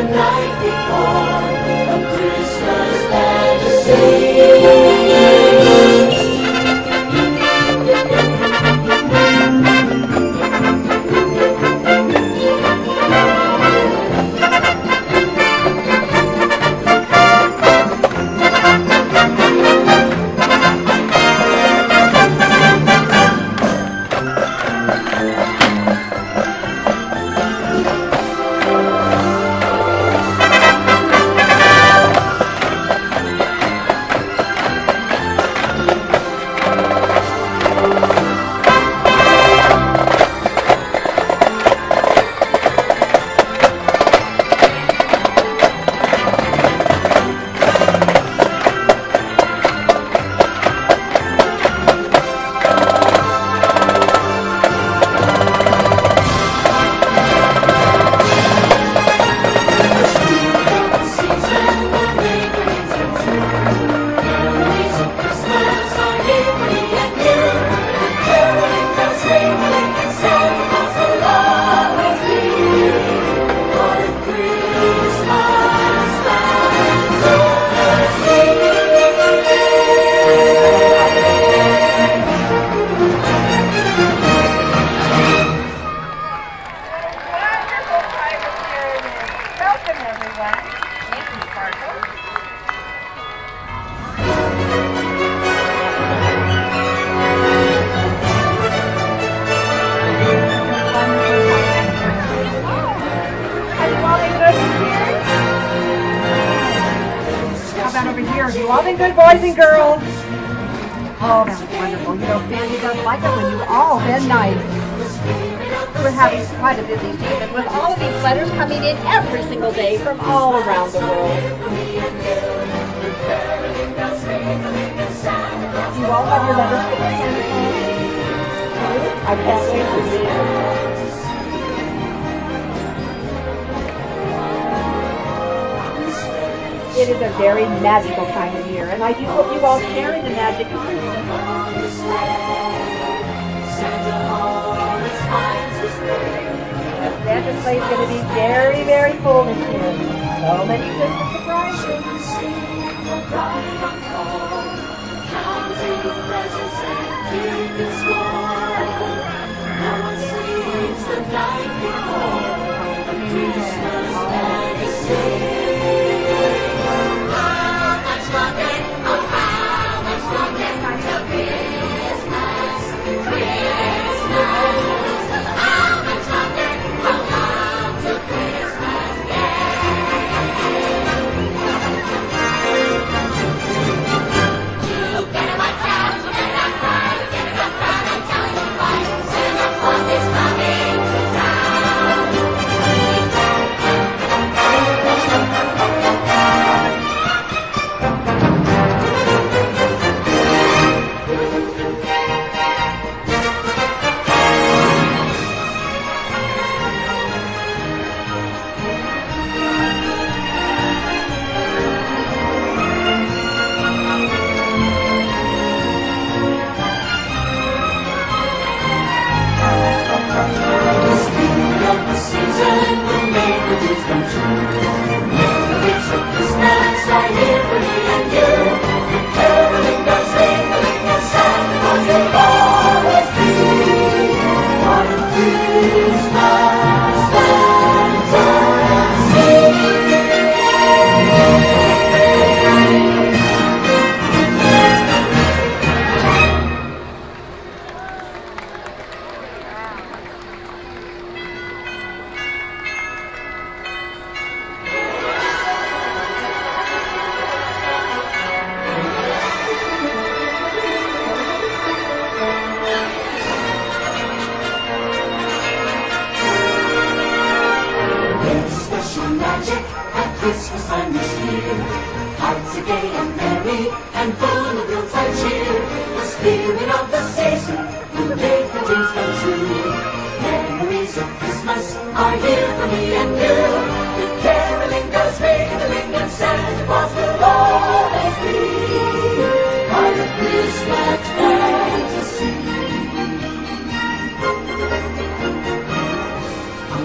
the night before a Christmas all. We're having quite a busy season with all of these letters coming in every single day from all around the world. You all have your letters? I can't wait see it. It is a very magical time of year, and I do hope you all share in the magic of Christmas. The Santa sleigh is going to be very, very full this year. So many Christmas surprises. Santa Claus is coming to town.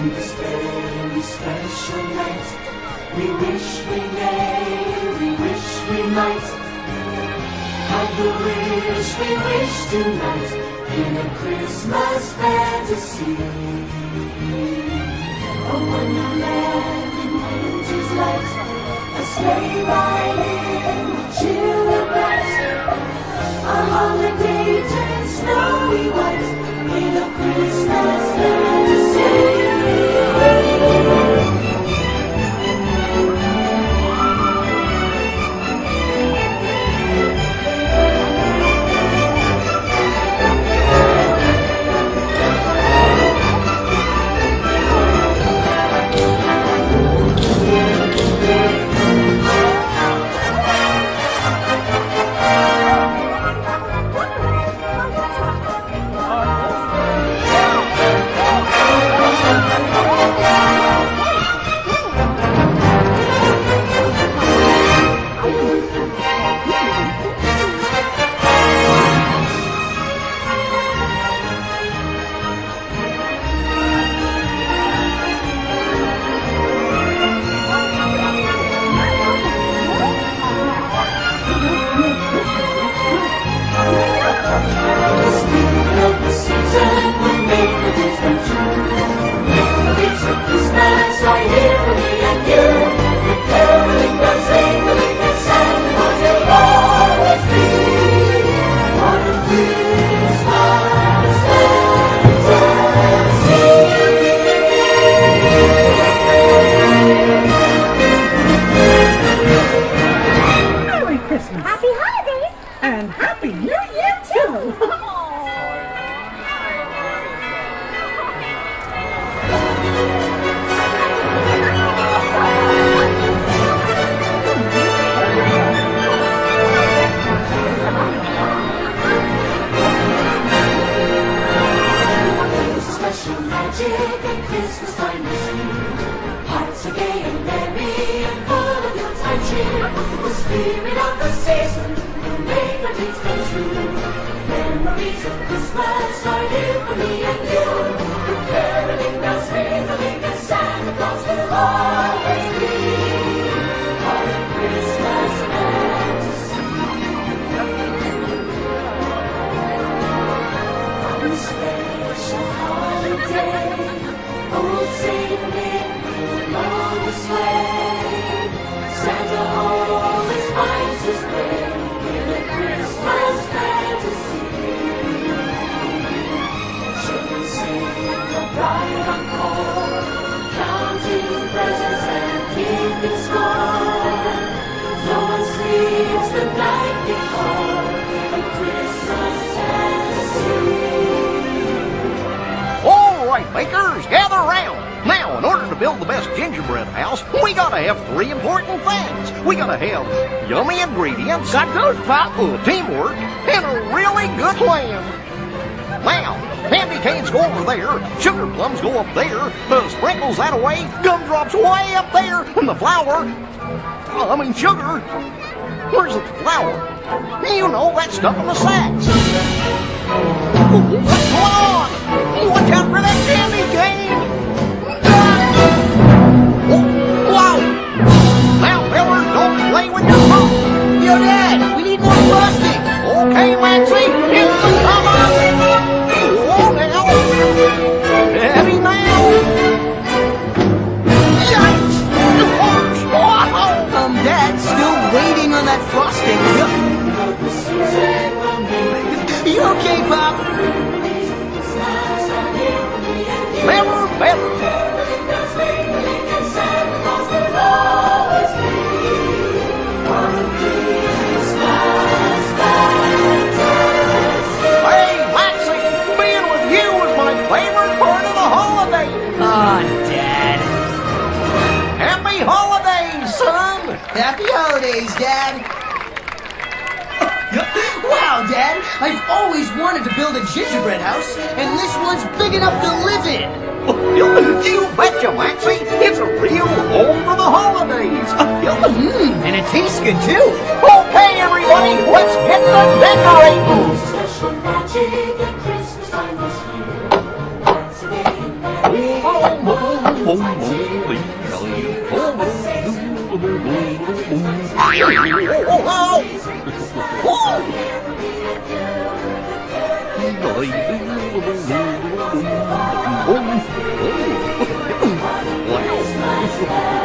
This very special night, we wish we may, we wish we might. Have the wish we wish tonight. In a Christmas fantasy. A wonderland in winter's light, a sleigh ride in the chill and bright, a holiday turned snowy white. In a Christmas fantasy. Spirit of the season will make our dreams come true. Memories of Christmas are here for me and you. Caroling bells ringing and Santa Claus will always be of Christmas fantasy. On a special holiday, old Saint Nick will always sway. Bakers, gather round. Now, in order to build the best gingerbread house, we gotta have three important things. We gotta have yummy ingredients, got those pop, teamwork, and a really good plan. Now, candy canes go over there, sugar plums go up there, the sprinkles that away, gumdrops way up there, and the flour, I mean sugar, where's the flour? You know, that stuff in the sacks. What's going on? Watch out for that candy cane! Happy holidays, Dad! wow, Dad! I've always wanted to build a gingerbread house, and this one's big enough to live in! you betcha, Maxie! It's a real home for the holidays! mm, and it tastes good, too! Okay, everybody, let's get the decorating! Special magic at Christmas time this year. Once again. Oh, oh, oh, Oh, wow.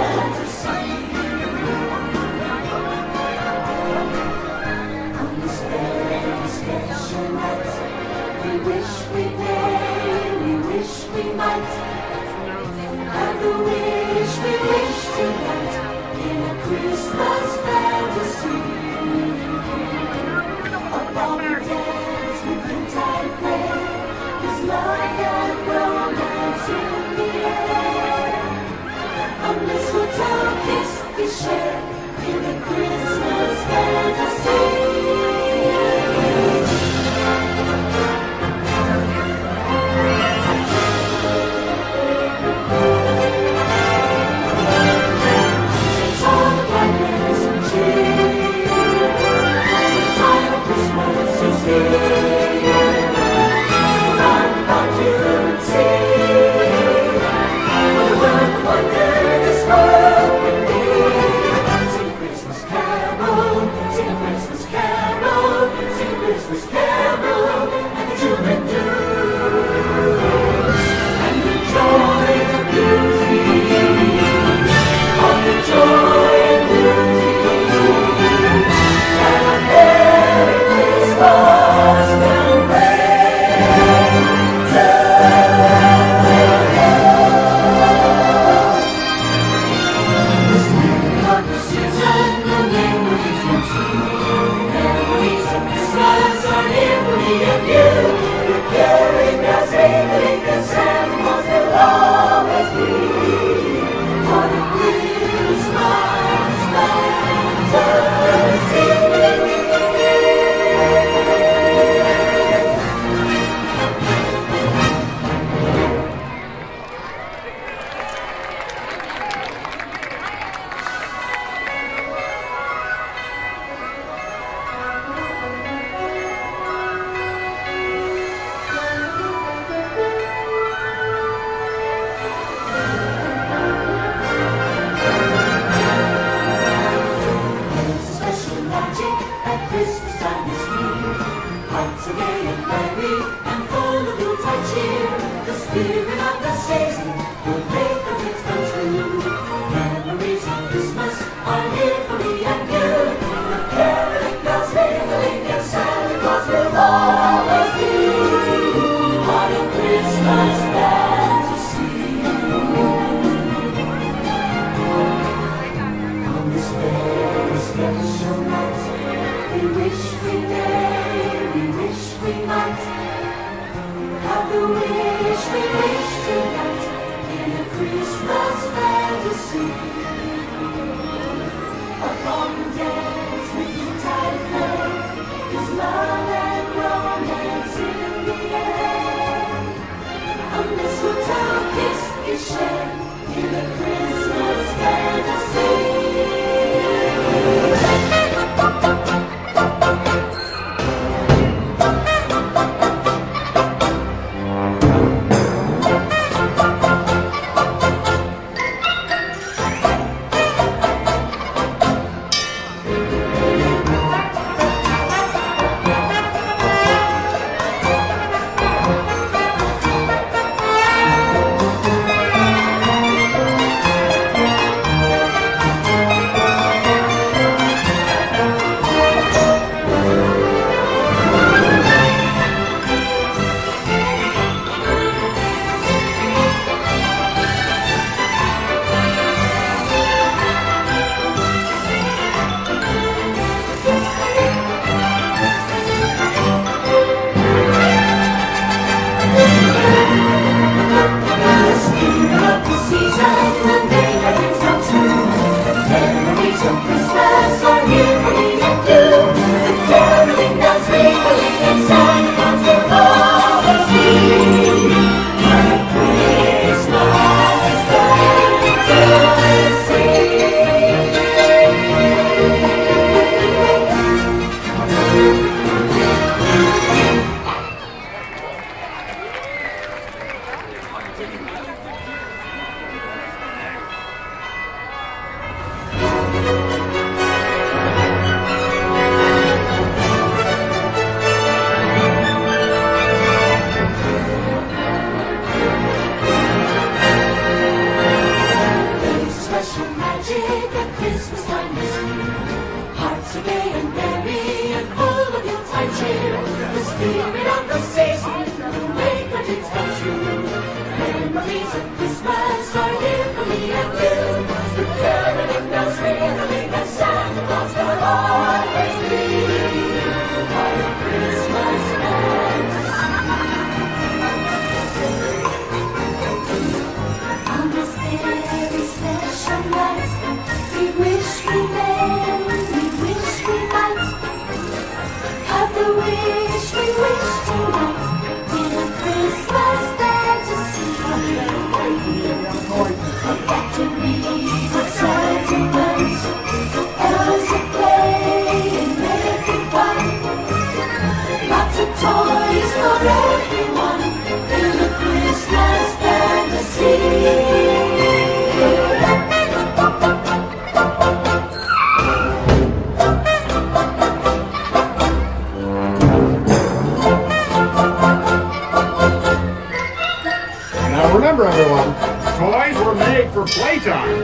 for playtime.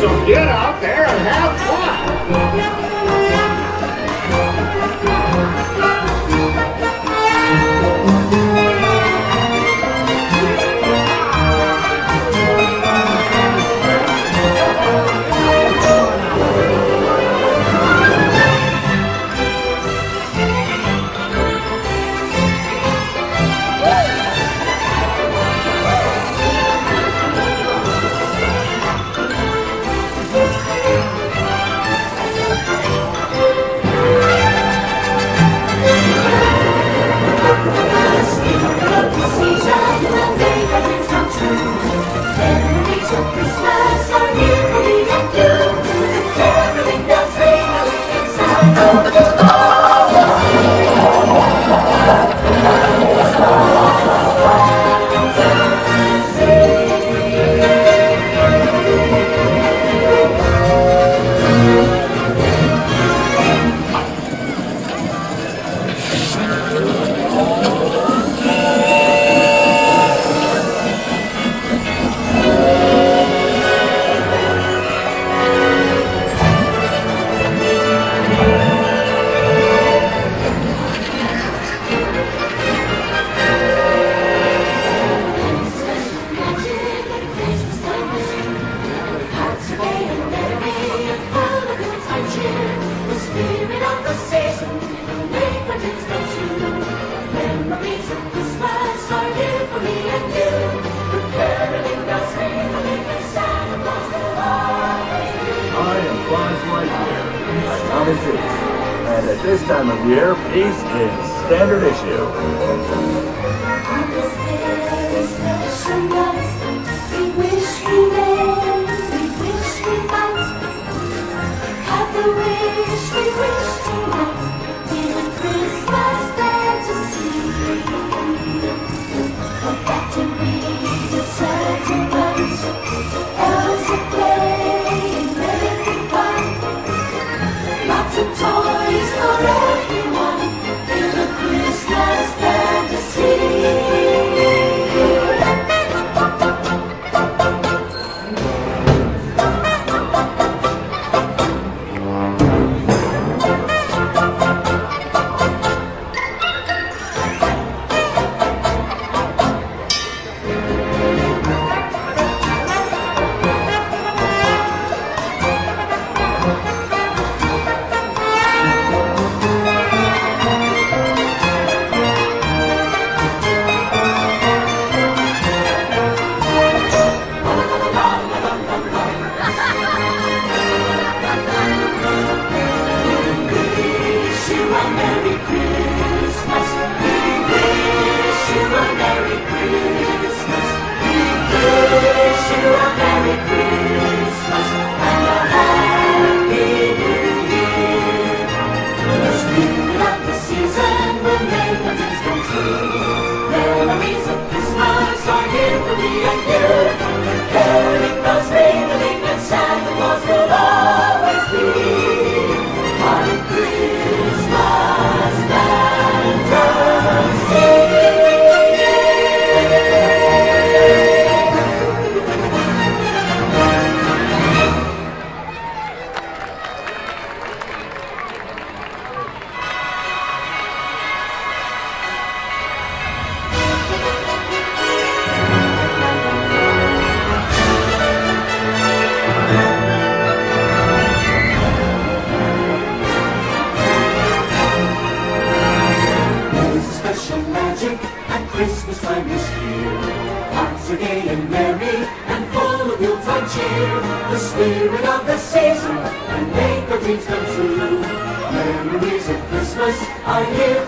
So get out there and have fun. I give